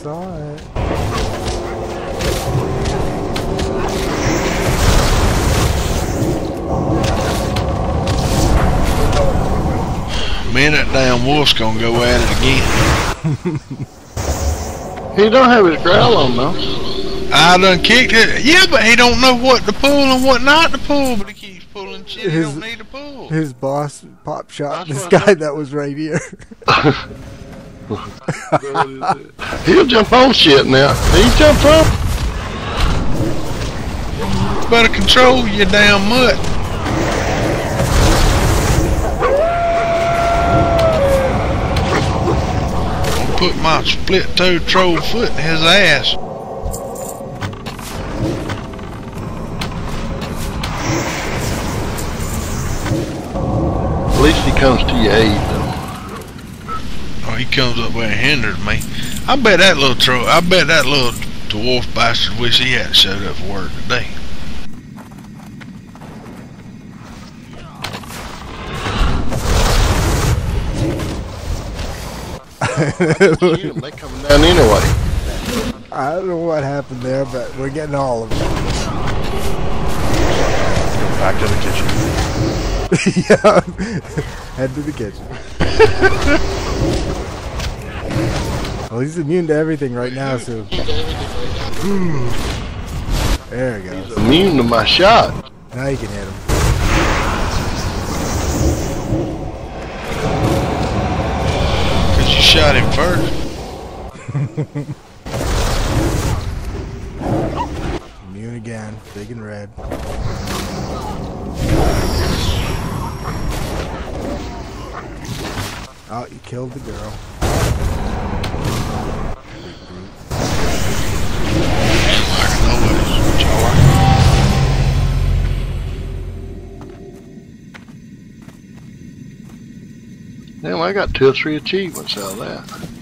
saw it. Man, that damn wolf's gonna go at it again. he don't have his growl on though. I done kicked it. Yeah, but he don't know what to pull and what not to pull, but he keeps pulling shit his, he don't need to pull. His boss pop shot this guy that was right here. He'll jump on shit now. He jumped up. Better control your damn mutt. Put my split-toed troll foot in his ass. At least he comes to your aid though. Oh, he comes up there and hinders me. I bet that little troll, I bet that little dwarf bastard wish he hadn't showed up for work today. Shoot 'em, they coming down anyway. I don't know what happened there, but we're getting all of it. Back to the kitchen. yeah. Head to the kitchen. well, he's immune to everything right now, so. There he goes. Immune to my shot. Now you can hit him. Cause you shot him first. Immune again. Big and red. Oh, you killed the girl. Damn, I got two or three achievements out of that.